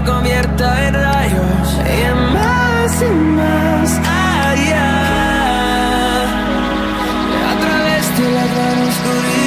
me convierta en rayos. Y más y más allá. A través de la gran oscuridad.